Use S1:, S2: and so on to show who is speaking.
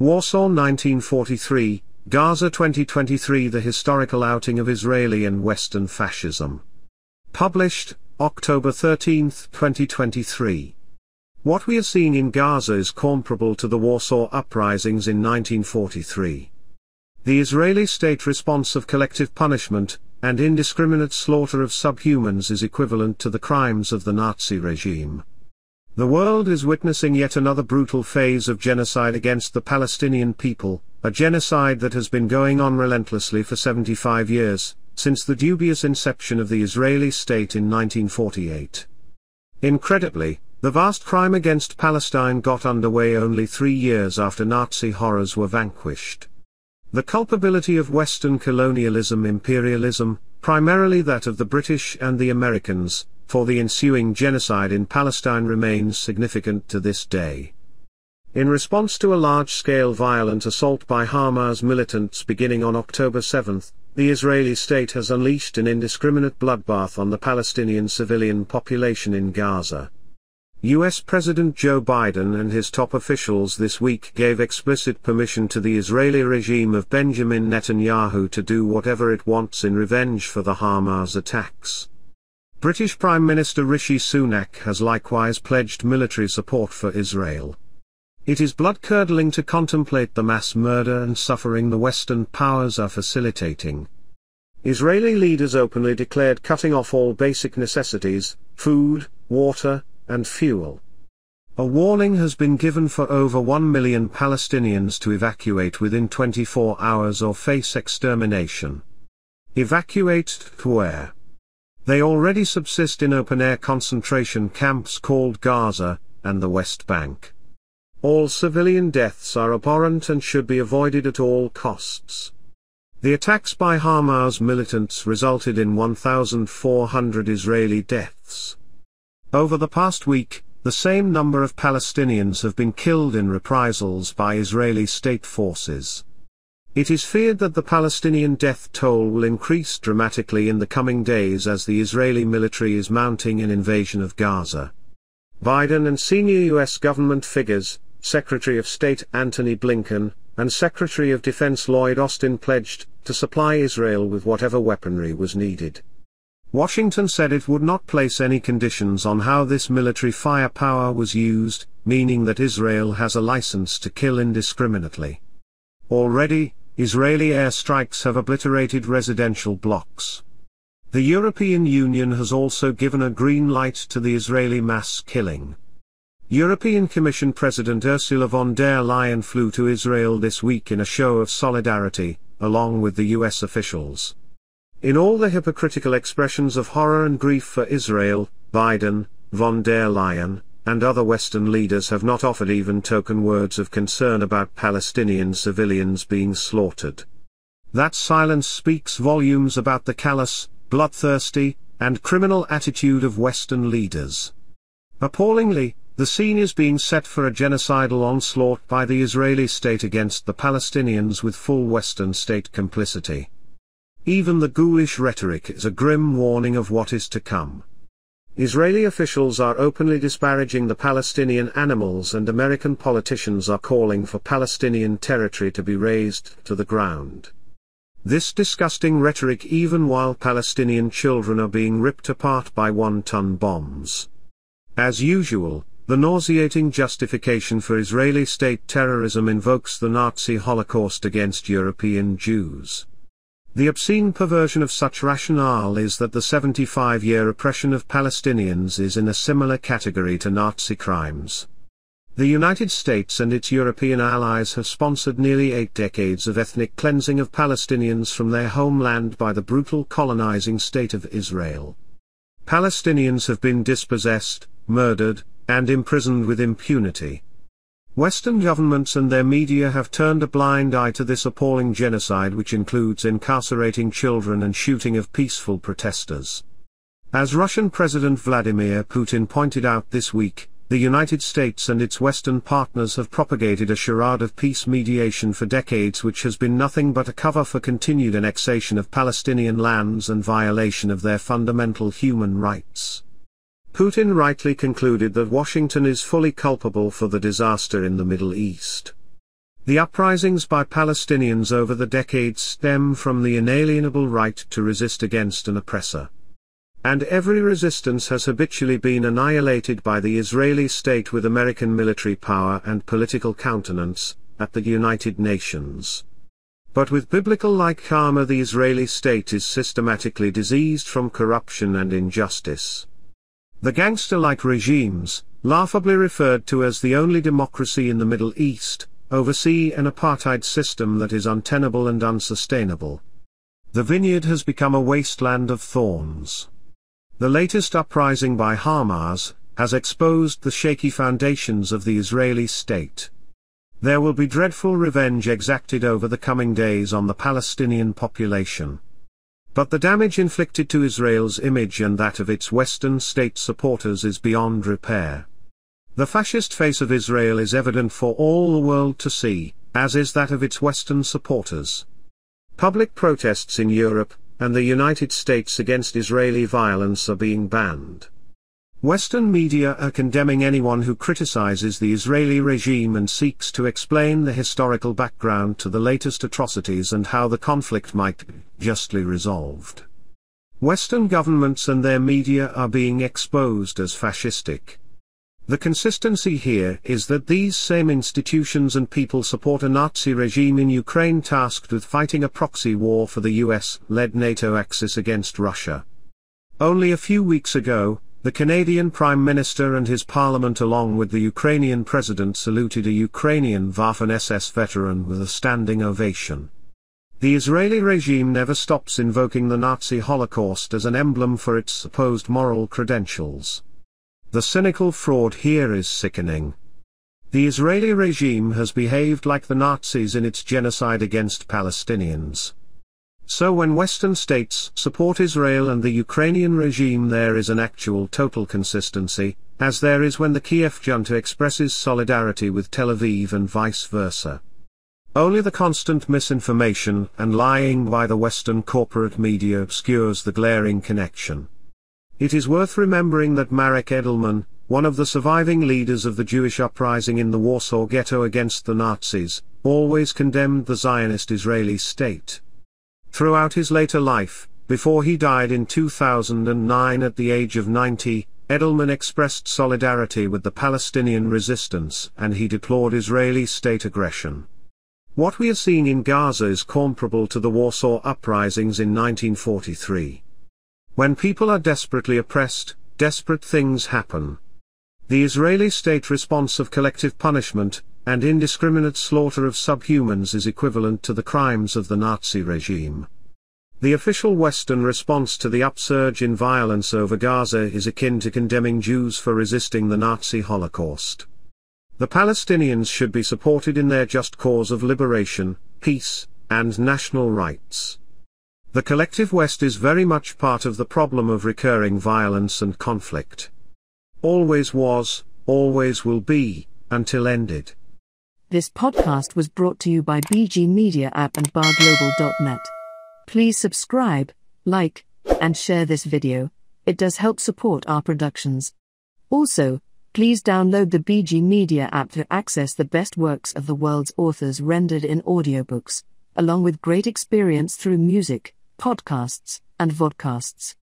S1: Warsaw 1943, Gaza 2023 The historical outing of Israeli and Western fascism. Published, October 13, 2023. What we are seeing in Gaza is comparable to the Warsaw uprisings in 1943. The Israeli state response of collective punishment, and indiscriminate slaughter of subhumans is equivalent to the crimes of the Nazi regime. The world is witnessing yet another brutal phase of genocide against the Palestinian people, a genocide that has been going on relentlessly for 75 years, since the dubious inception of the Israeli state in 1948. Incredibly, the vast crime against Palestine got underway only three years after Nazi horrors were vanquished. The culpability of Western colonialism imperialism, primarily that of the British and the Americans, for the ensuing genocide in Palestine remains significant to this day. In response to a large-scale violent assault by Hamas militants beginning on October 7, the Israeli state has unleashed an indiscriminate bloodbath on the Palestinian civilian population in Gaza. US President Joe Biden and his top officials this week gave explicit permission to the Israeli regime of Benjamin Netanyahu to do whatever it wants in revenge for the Hamas attacks. British Prime Minister Rishi Sunak has likewise pledged military support for Israel. It is blood-curdling to contemplate the mass murder and suffering the Western powers are facilitating. Israeli leaders openly declared cutting off all basic necessities, food, water, and fuel. A warning has been given for over 1 million Palestinians to evacuate within 24 hours or face extermination. Evacuate to where? They already subsist in open-air concentration camps called Gaza, and the West Bank. All civilian deaths are abhorrent and should be avoided at all costs. The attacks by Hamas militants resulted in 1,400 Israeli deaths. Over the past week, the same number of Palestinians have been killed in reprisals by Israeli state forces. It is feared that the Palestinian death toll will increase dramatically in the coming days as the Israeli military is mounting an invasion of Gaza. Biden and senior U.S. government figures, Secretary of State Antony Blinken, and Secretary of Defense Lloyd Austin pledged to supply Israel with whatever weaponry was needed. Washington said it would not place any conditions on how this military firepower was used, meaning that Israel has a license to kill indiscriminately. Already, Israeli airstrikes have obliterated residential blocks. The European Union has also given a green light to the Israeli mass killing. European Commission President Ursula von der Leyen flew to Israel this week in a show of solidarity, along with the US officials. In all the hypocritical expressions of horror and grief for Israel, Biden, von der Leyen, and other Western leaders have not offered even token words of concern about Palestinian civilians being slaughtered. That silence speaks volumes about the callous, bloodthirsty, and criminal attitude of Western leaders. Appallingly, the scene is being set for a genocidal onslaught by the Israeli state against the Palestinians with full Western state complicity. Even the ghoulish rhetoric is a grim warning of what is to come. Israeli officials are openly disparaging the Palestinian animals and American politicians are calling for Palestinian territory to be razed to the ground. This disgusting rhetoric even while Palestinian children are being ripped apart by one-ton bombs. As usual, the nauseating justification for Israeli state terrorism invokes the Nazi Holocaust against European Jews. The obscene perversion of such rationale is that the 75-year oppression of Palestinians is in a similar category to Nazi crimes. The United States and its European allies have sponsored nearly eight decades of ethnic cleansing of Palestinians from their homeland by the brutal colonizing state of Israel. Palestinians have been dispossessed, murdered, and imprisoned with impunity. Western governments and their media have turned a blind eye to this appalling genocide which includes incarcerating children and shooting of peaceful protesters. As Russian President Vladimir Putin pointed out this week, the United States and its Western partners have propagated a charade of peace mediation for decades which has been nothing but a cover for continued annexation of Palestinian lands and violation of their fundamental human rights. Putin rightly concluded that Washington is fully culpable for the disaster in the Middle East. The uprisings by Palestinians over the decades stem from the inalienable right to resist against an oppressor. And every resistance has habitually been annihilated by the Israeli state with American military power and political countenance, at the United Nations. But with biblical-like karma the Israeli state is systematically diseased from corruption and injustice. The gangster-like regimes, laughably referred to as the only democracy in the Middle East, oversee an apartheid system that is untenable and unsustainable. The vineyard has become a wasteland of thorns. The latest uprising by Hamas has exposed the shaky foundations of the Israeli state. There will be dreadful revenge exacted over the coming days on the Palestinian population. But the damage inflicted to Israel's image and that of its Western state supporters is beyond repair. The fascist face of Israel is evident for all the world to see, as is that of its Western supporters. Public protests in Europe, and the United States against Israeli violence are being banned. Western media are condemning anyone who criticizes the Israeli regime and seeks to explain the historical background to the latest atrocities and how the conflict might be justly resolved. Western governments and their media are being exposed as fascistic. The consistency here is that these same institutions and people support a Nazi regime in Ukraine tasked with fighting a proxy war for the US-led NATO axis against Russia. Only a few weeks ago, the Canadian Prime Minister and his parliament along with the Ukrainian president saluted a Ukrainian Waffen-SS veteran with a standing ovation. The Israeli regime never stops invoking the Nazi Holocaust as an emblem for its supposed moral credentials. The cynical fraud here is sickening. The Israeli regime has behaved like the Nazis in its genocide against Palestinians. So when Western states support Israel and the Ukrainian regime there is an actual total consistency, as there is when the Kiev junta expresses solidarity with Tel Aviv and vice versa. Only the constant misinformation and lying by the Western corporate media obscures the glaring connection. It is worth remembering that Marek Edelman, one of the surviving leaders of the Jewish uprising in the Warsaw Ghetto against the Nazis, always condemned the Zionist Israeli state. Throughout his later life, before he died in 2009 at the age of 90, Edelman expressed solidarity with the Palestinian resistance and he deplored Israeli state aggression. What we are seeing in Gaza is comparable to the Warsaw uprisings in 1943. When people are desperately oppressed, desperate things happen. The Israeli state response of collective punishment, and indiscriminate slaughter of subhumans is equivalent to the crimes of the Nazi regime. The official Western response to the upsurge in violence over Gaza is akin to condemning Jews for resisting the Nazi Holocaust. The Palestinians should be supported in their just cause of liberation, peace, and national rights. The collective West is very much part of the problem of recurring violence and conflict. Always was, always will be, until ended.
S2: This podcast was brought to you by BG Media App and BarGlobal.net. Please subscribe, like, and share this video. It does help support our productions. Also, please download the BG Media app to access the best works of the world's authors rendered in audiobooks, along with great experience through music podcasts, and vodcasts.